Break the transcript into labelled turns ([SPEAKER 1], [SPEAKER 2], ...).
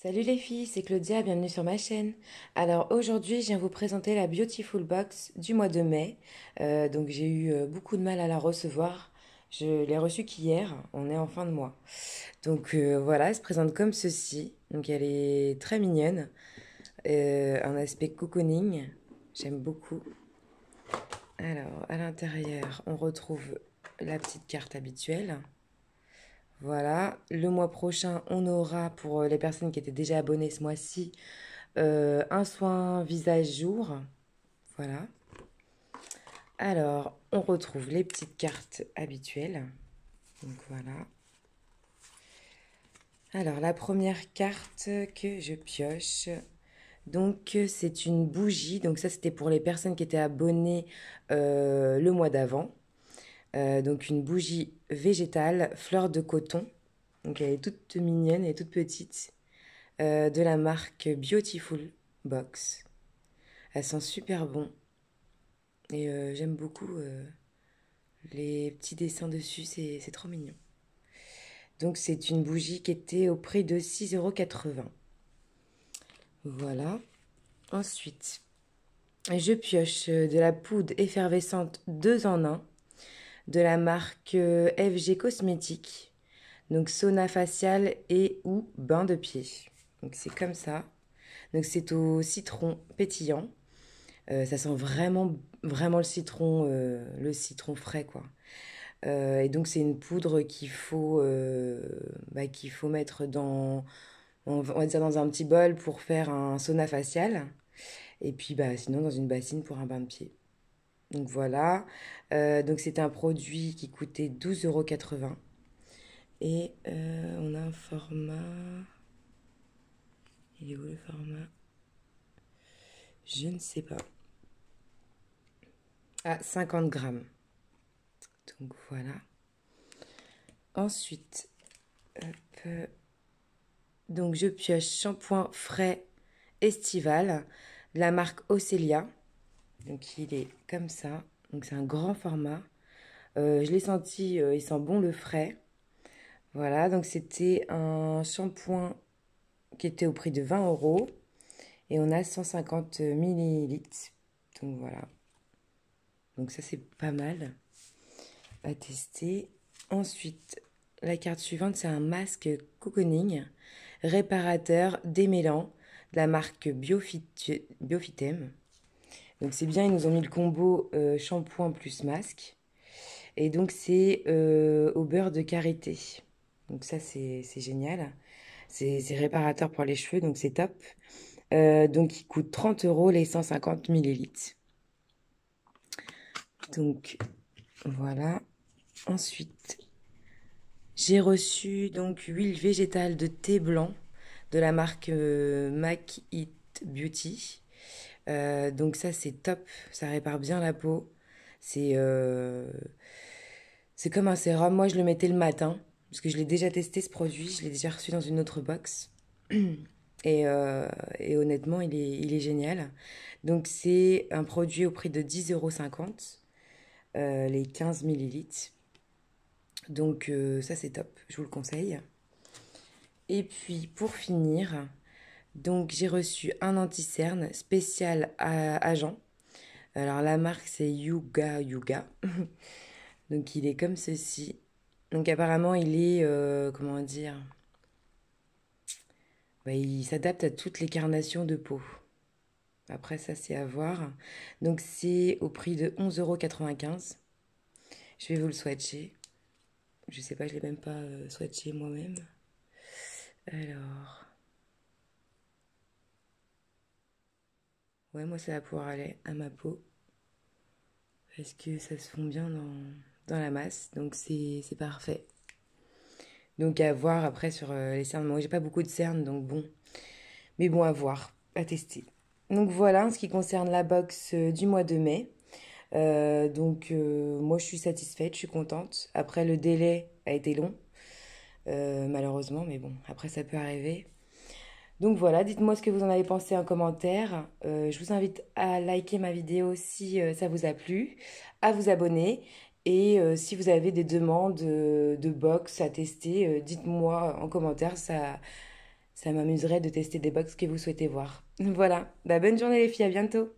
[SPEAKER 1] Salut les filles, c'est Claudia, bienvenue sur ma chaîne. Alors aujourd'hui, je viens vous présenter la Beautiful Box du mois de mai. Euh, donc j'ai eu euh, beaucoup de mal à la recevoir. Je l'ai reçue qu'hier, on est en fin de mois. Donc euh, voilà, elle se présente comme ceci. Donc elle est très mignonne, un aspect cocooning, j'aime beaucoup. Alors à l'intérieur, on retrouve la petite carte habituelle. Voilà, le mois prochain, on aura pour euh, les personnes qui étaient déjà abonnées ce mois-ci euh, un soin visage jour. Voilà. Alors, on retrouve les petites cartes habituelles. Donc voilà. Alors, la première carte que je pioche, donc c'est une bougie. Donc ça, c'était pour les personnes qui étaient abonnées euh, le mois d'avant. Euh, donc une bougie végétale, fleur de coton. Donc elle est toute mignonne et toute petite. Euh, de la marque Beautiful Box. Elle sent super bon. Et euh, j'aime beaucoup les petits dessins dessus, c'est trop mignon. Donc c'est une bougie qui était au prix de 6,80€. Voilà. Ensuite, je pioche de la poudre effervescente 2 en 1 de la marque euh, FG Cosmétiques. Donc sauna facial et ou bain de pied. Donc c'est comme ça. Donc c'est au citron pétillant. Euh, ça sent vraiment vraiment le citron euh, le citron frais quoi. et donc c'est une poudre qu'il faut bah, qu'il faut mettre dans on va dire dans un petit bol pour faire un sauna facial. Et puis bah sinon dans une bassine pour un bain de pied. Donc voilà. Euh, donc c'est un produit qui coûtait 12,80€. Et euh, on a un format. Il est où le format? Je ne sais pas. Ah, 50 grammes. Donc voilà. Ensuite, donc je pioche shampoing frais estival, la marque Ocelia. Donc il est comme ça. Donc c'est un grand format. Euh, je l'ai senti, euh, il sent bon le frais. Voilà, donc c'était un shampoing qui était au prix de 20 euros. Et on a 150 millilitres. Donc voilà. Donc ça c'est pas mal à tester. Ensuite, la carte suivante, c'est un masque cocooning réparateur démêlant de la marque Biofit Biofitem. Donc c'est bien, ils nous ont mis le combo euh, shampoing plus masque. Et donc c'est euh, au beurre de karité. Donc ça c'est génial. C'est réparateur pour les cheveux, donc c'est top. Euh, donc il coûte 30 euros les 150 millilitres. Donc voilà. Ensuite, j'ai reçu donc huile végétale de thé blanc de la marque Mac It Beauty. Euh, donc ça c'est top, ça répare bien la peau. C'est euh, c'est comme un sérum. Moi je le mettais le matin parce que je l'ai déjà testé ce produit, je l'ai déjà reçu dans une autre box. Et, euh, et honnêtement, il est, il est génial. Donc, c'est un produit au prix de 10,50€, euh, les 15 millilitres. Donc, ça, c'est top. Je vous le conseille. Et puis, pour finir, donc j'ai reçu un anti-cerne spécial à agent. Alors la marque c'est Yuga Yuga. Donc il est comme ceci. Donc apparemment il est euh, comment dire? Bah, il s'adapte à toutes les carnations de peau. Après ça c'est à voir. Donc c'est au prix de 11,95€. Je vais vous le swatcher. Je sais pas, je l'ai même pas euh, swatché moi-même. Alors Ouais, moi ça va pouvoir aller à ma peau. Parce que ça se fond bien dans, la masse. Donc c'est parfait. Donc à voir après sur euh, les cernes. Moi j'ai pas beaucoup de cernes donc bon. Mais bon à voir, à tester. Donc voilà en ce qui concerne la box euh, du mois de mai. Euh, donc moi je suis satisfaite, je suis contente. Après le délai a été long. malheureusement, mais bon, après ça peut arriver. Donc voilà, dites-moi ce que vous en avez pensé en commentaire. Euh, je vous invite à liker ma vidéo si euh, ça vous a plu, à vous abonner. Et euh, si vous avez des demandes de box à tester, dites-moi en commentaire, ça, ça m'amuserait de tester des box que vous souhaitez voir. Voilà, bah, bonne journée les filles, à bientôt